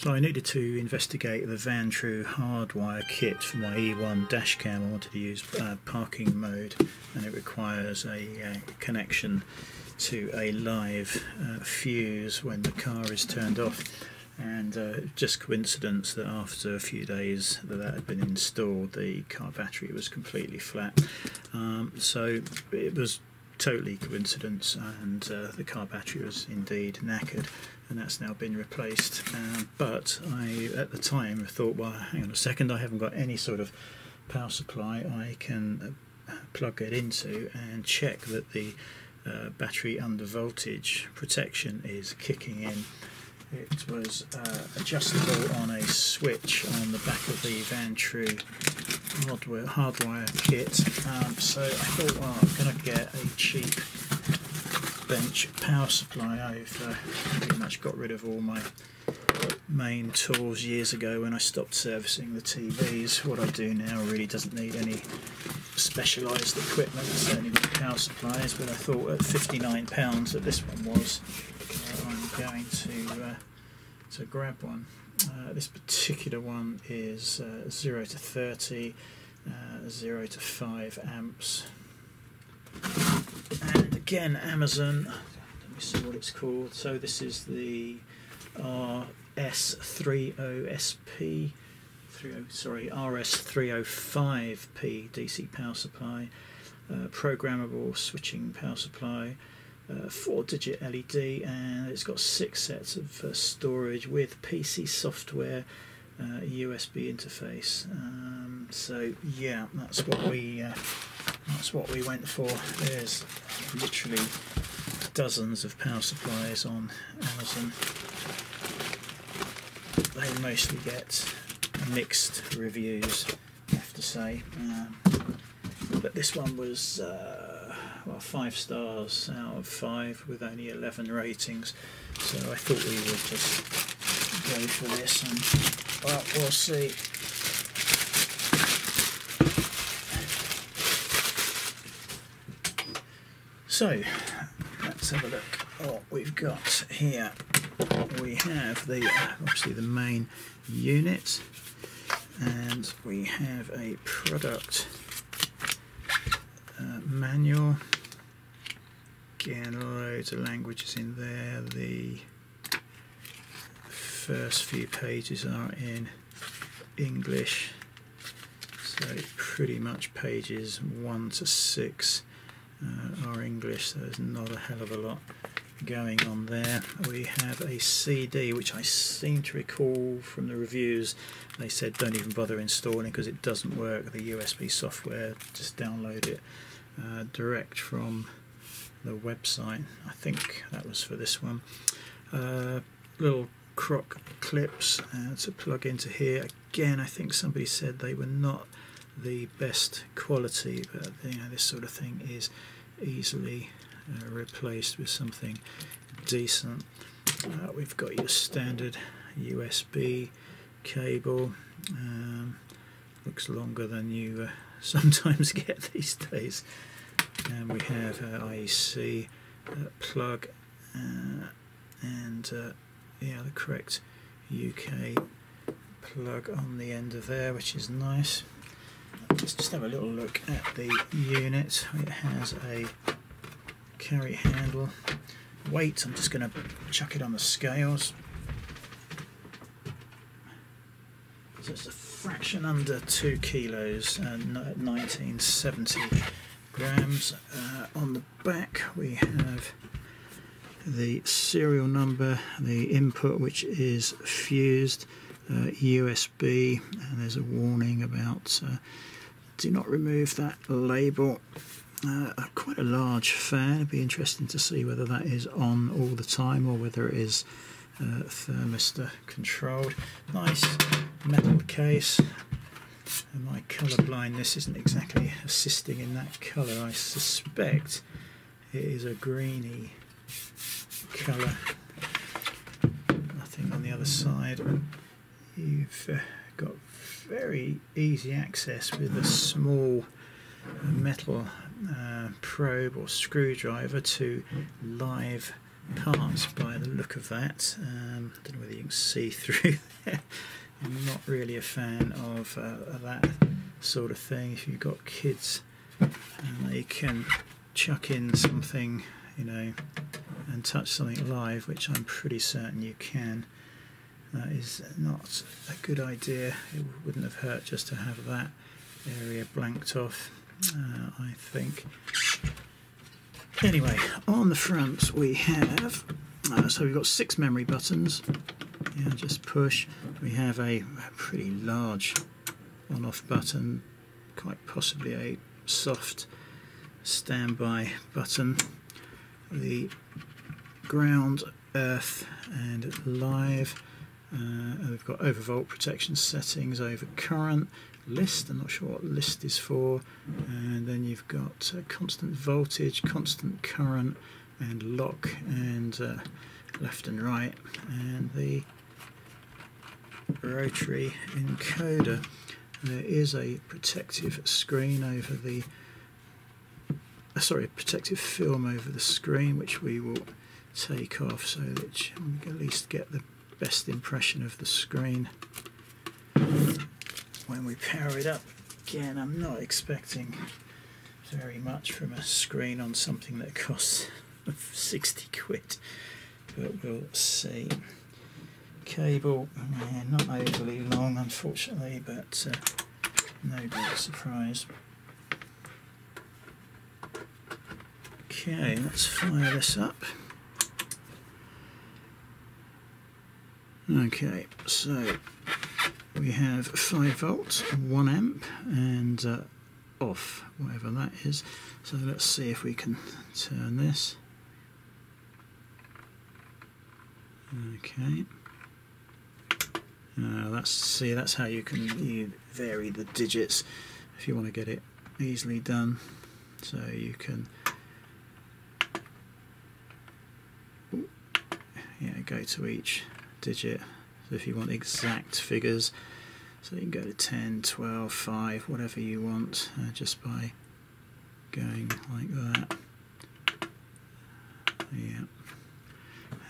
So I needed to investigate the Vantrue hardwire kit for my E1 dashcam. I wanted to use uh, parking mode and it requires a uh, connection to a live uh, fuse when the car is turned off and uh, just coincidence that after a few days that that had been installed the car battery was completely flat um, so it was totally coincidence and uh, the car battery was indeed knackered and that's now been replaced. Um, but I at the time thought well hang on a second I haven't got any sort of power supply I can uh, plug it into and check that the uh, battery under voltage protection is kicking in it was uh, adjustable on a switch on the back of the Vantrue hardware, hardwire kit. Um, so I thought, well, I'm going to get a cheap bench power supply. I've uh, pretty much got rid of all my main tools years ago when I stopped servicing the TVs. What I do now really doesn't need any specialised equipment, certainly with power supplies, but I thought at £59 that this one was, uh, Going to, uh, to grab one. Uh, this particular one is uh, 0 to 30, uh, 0 to 5 amps. And again, Amazon, let me see what it's called. So this is the RS30SP, 30, sorry, RS305P DC power supply, uh, programmable switching power supply, uh, four digit LED and it's got six sets of uh, storage with PC software uh, USB interface. Um, so yeah that's what we uh, that's what we went for. There's literally dozens of power supplies on Amazon. They mostly get mixed reviews I have to say. Um, but this one was uh, well, five stars out of five with only 11 ratings. So I thought we would just go for this and well, we'll see. So let's have a look what we've got here. We have the obviously the main unit and we have a product uh, manual again loads of languages in there the first few pages are in English. So pretty much pages 1 to 6 uh, are English. So there's not a hell of a lot going on there. We have a CD which I seem to recall from the reviews. They said don't even bother installing because it doesn't work. The USB software just download it. Uh, direct from the website. I think that was for this one. Uh, little croc clips uh, to plug into here. Again, I think somebody said they were not the best quality, but you know this sort of thing is easily uh, replaced with something decent. Uh, we've got your standard USB cable. Um, looks longer than you uh, sometimes get these days and we have our IEC uh, plug uh, and uh, yeah the correct UK plug on the end of there which is nice. Let's just have a little look at the unit. It has a carry handle. Weight I'm just going to chuck it on the scales. So it's a fraction under two kilos and 1970 grams. Uh, on the back we have the serial number, the input which is fused, uh, USB, and there's a warning about uh, do not remove that label. Uh, quite a large fan, it'd be interesting to see whether that is on all the time or whether it is uh, thermistor controlled. Nice metal case, and my colour blindness isn't exactly assisting in that colour. I suspect it is a greeny colour. Nothing on the other side. You've uh, got very easy access with a small metal uh, probe or screwdriver to live parts by the look of that. Um, I don't know whether you can see through there. I'm not really a fan of, uh, of that sort of thing. If you've got kids and they can chuck in something, you know, and touch something live, which I'm pretty certain you can, that is not a good idea. It wouldn't have hurt just to have that area blanked off, uh, I think. Anyway, on the front we have, uh, so we've got six memory buttons. Yeah, just push. We have a, pretty large on-off button, quite possibly a soft standby button. The ground, earth, and live. Uh, we've got overvolt protection settings, over current, list. I'm not sure what list is for. And then you've got uh, constant voltage, constant current, and lock, and uh, left and right, and the rotary encoder. There is a protective screen over the uh, sorry, protective film over the screen, which we will take off so that we can at least get the best impression of the screen when we power it up. Again, I'm not expecting very much from a screen on something that costs 60 quid, but we'll see. Cable, yeah, not overly long, unfortunately, but uh, no big surprise. Okay, let's fire this up. Okay, so we have 5 volts, 1 amp, and uh, off, whatever that is. So let's see if we can turn this. Okay. Uh, that's see that's how you can you vary the digits if you want to get it easily done. So you can yeah go to each digit so if you want exact figures so you can go to 10 12 5 whatever you want uh, just by going like that yeah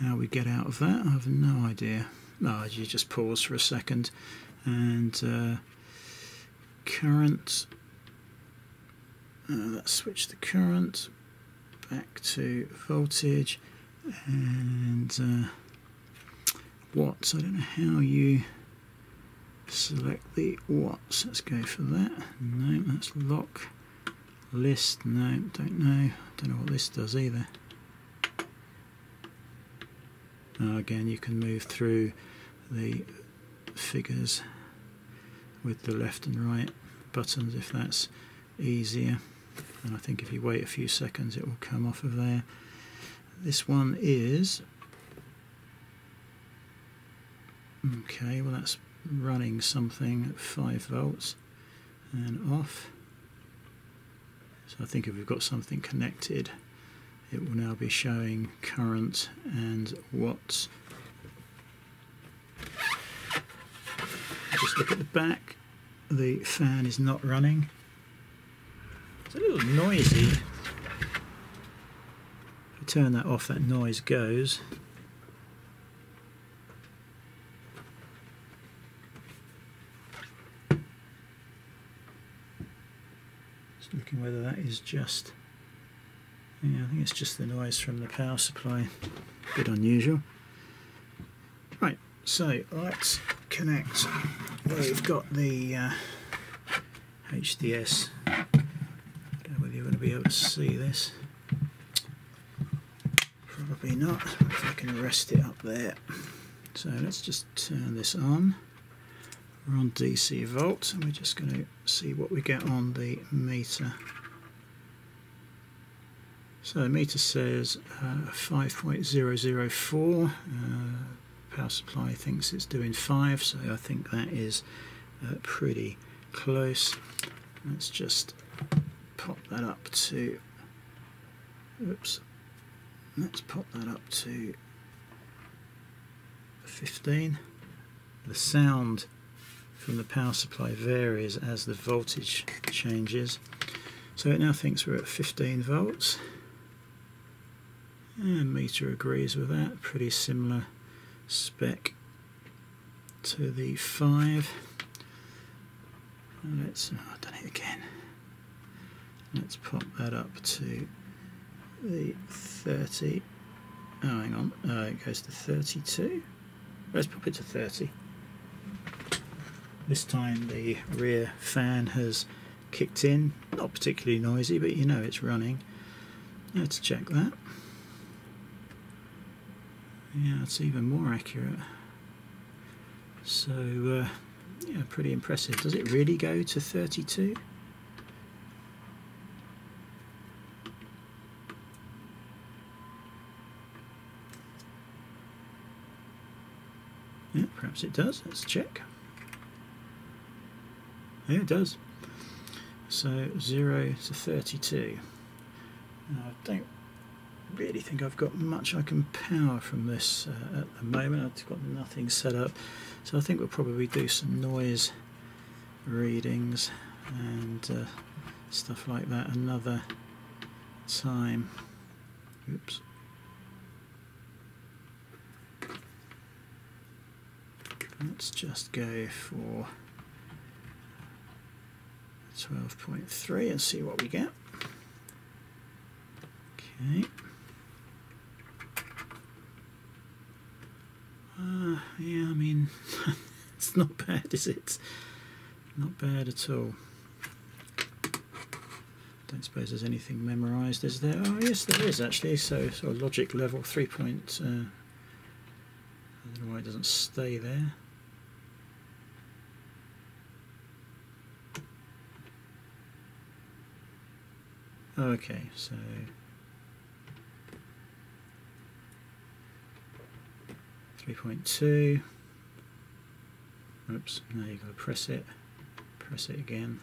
how we get out of that I have no idea no you just pause for a second and uh, current uh, let's switch the current back to voltage and uh, watts. I don't know how you select the watts. Let's go for that. No, that's lock. List, no, don't know. Don't know what this does either. Now again, you can move through the figures with the left and right buttons if that's easier. And I think if you wait a few seconds, it will come off of there. This one is Okay, well that's running something at 5 volts and off. So I think if we've got something connected, it will now be showing current and watts. Just look at the back, the fan is not running. It's a little noisy. If I turn that off, that noise goes. Just looking whether that is just yeah I think it's just the noise from the power supply. A bit unusual. Right so let's connect. We've got the uh, HDS I don't know whether you're going to be able to see this. Probably not if I can rest it up there. So let's just turn this on. We're on DC volt and we're just going to see what we get on the meter. So the meter says uh, 5.004. Uh, power supply thinks it's doing 5, so I think that is uh, pretty close. Let's just pop that up to. Oops. Let's pop that up to 15. The sound from the power supply varies as the voltage changes. So it now thinks we're at 15 volts. And meter agrees with that, pretty similar spec to the 5. let's, oh, I've done it again. Let's pop that up to the 30. Oh, hang on, uh, it goes to 32. Let's pop it to 30. This time the rear fan has kicked in, not particularly noisy, but you know it's running. Let's check that. Yeah, it's even more accurate. So, uh, yeah, pretty impressive. Does it really go to 32? Yeah, perhaps it does. Let's check. Yeah, it does. So 0 to 32. Now, I don't really think I've got much I can power from this uh, at the moment. I've got nothing set up. So I think we'll probably do some noise readings and uh, stuff like that another time. Oops. Let's just go for 12.3 and see what we get. Okay. Uh, yeah, I mean, it's not bad, is it? Not bad at all. Don't suppose there's anything memorised, is there? Oh, yes, there is actually. So, logic level 3. Point, uh, I don't know why it doesn't stay there. Okay, so three point two. Oops, now you've got to press it, press it again.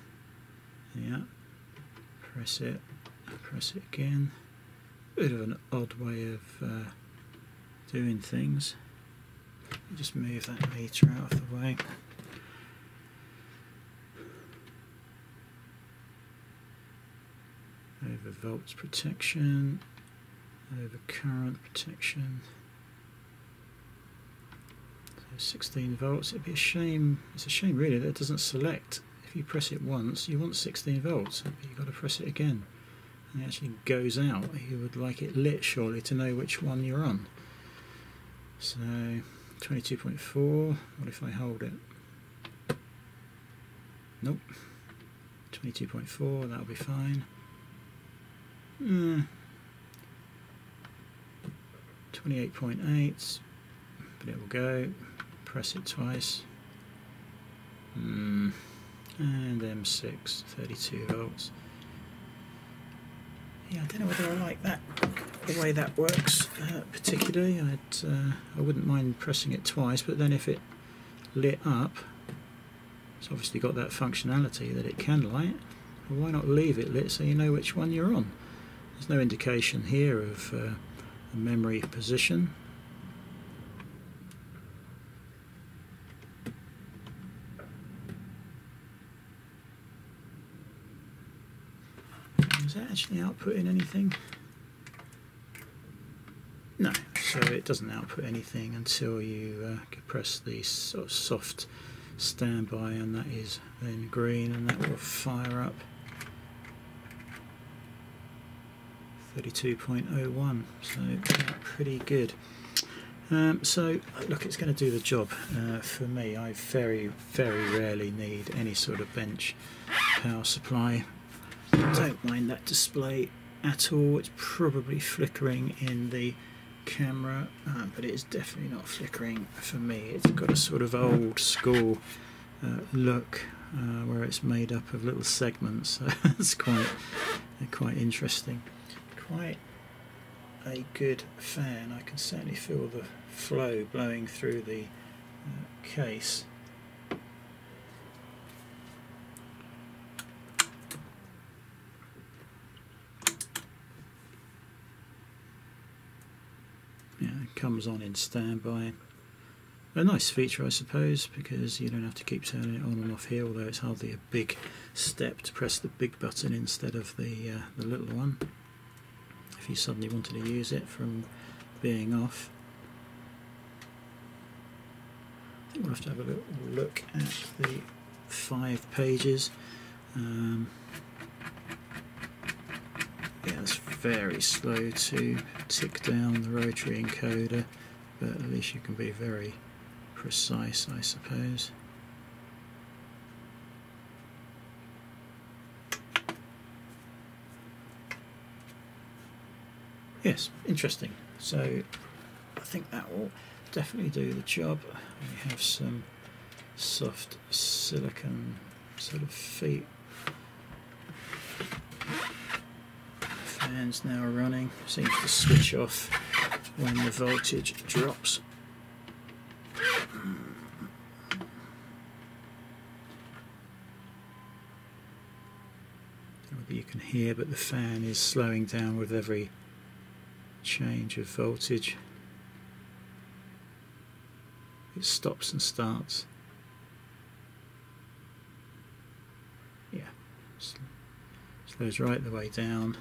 Yeah, press it, press it again. Bit of an odd way of uh, doing things. Just move that meter out of the way. over volts protection, over current protection. So 16 volts, it'd be a shame, it's a shame really that it doesn't select. If you press it once, you want 16 volts, but you've got to press it again. And it actually goes out. You would like it lit surely to know which one you're on. So 22.4, what if I hold it? Nope. 22.4, that'll be fine. Mm. 28.8, but it will go. Press it twice. Mm. And M6, 32 volts. Yeah, I don't know whether I like that, the way that works uh, particularly. I'd, uh, I wouldn't mind pressing it twice, but then if it lit up, it's obviously got that functionality that it can light. Well, why not leave it lit so you know which one you're on? There's no indication here of uh, a memory position. Is that actually outputting anything? No, so it doesn't output anything until you uh, press the sort of soft standby and that is then green and that will fire up. 32.01 so pretty good. Um, so look it's going to do the job uh, for me. I very very rarely need any sort of bench power supply don't mind that display at all it's probably flickering in the camera uh, but it is definitely not flickering for me it's got a sort of old school uh, look uh, where it's made up of little segments so it's quite quite interesting quite a good fan. I can certainly feel the flow blowing through the uh, case. Yeah, it comes on in standby. A nice feature, I suppose, because you don't have to keep turning it on and off here, although it's hardly a big step to press the big button instead of the, uh, the little one if you suddenly wanted to use it from being off. I think we'll have to have a little look at the five pages. Um, yeah, it's very slow to tick down the rotary encoder, but at least you can be very precise, I suppose. Yes, interesting. So I think that will definitely do the job. We have some soft silicon sort of feet. Fans now running, seems to switch off when the voltage drops. You can hear, but the fan is slowing down with every change of voltage. It stops and starts. Yeah, slows right the way down.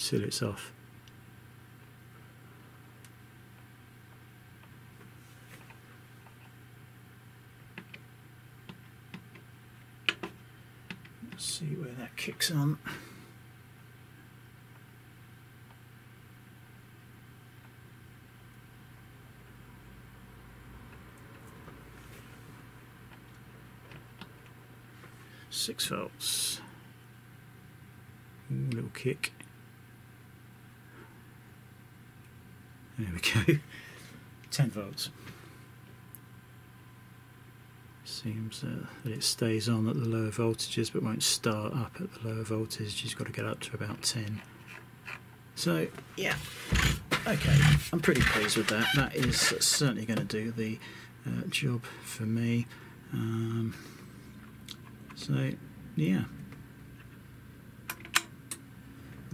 Till it's off. Let's see where that kicks on. Six volts. Ooh, little kick. There we go. 10 volts. Seems uh, that it stays on at the lower voltages but won't start up at the lower voltage. You've got to get up to about 10. So, yeah. Okay, I'm pretty pleased with that. That is certainly going to do the uh, job for me. Um, so, yeah.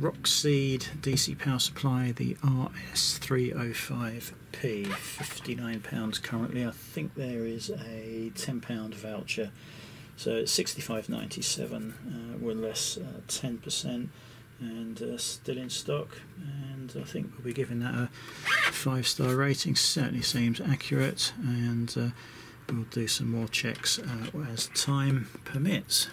Rockseed DC power supply, the RS305P, £59 currently. I think there is a £10 voucher, so it's 65.97, uh, we're less uh, 10%, and uh, still in stock. And I think we'll be giving that a five star rating. Certainly seems accurate, and uh, we'll do some more checks uh, as time permits.